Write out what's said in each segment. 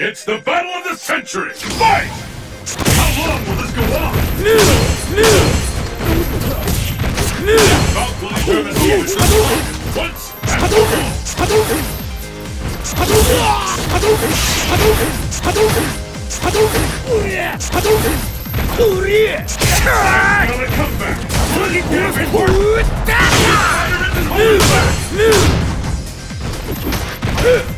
It's the battle of the century! Fight! How long will this go on? No! No! No! Valkyrie German units once and for all! Hadouken! Hadouken! Hadouken! Hadouken! Hadouken! Hadouken! Korea! Another comeback! Look at this! Put that! Fire in the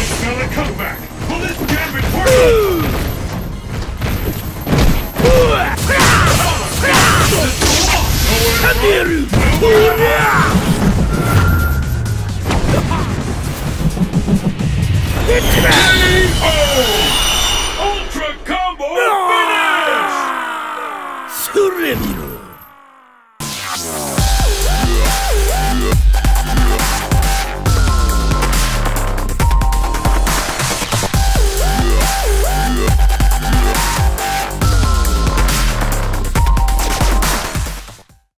Ultra combo finish! Surrender!